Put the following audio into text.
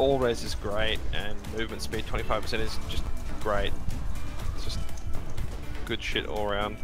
all res is great, and movement speed 25% is just great. It's just good shit all around.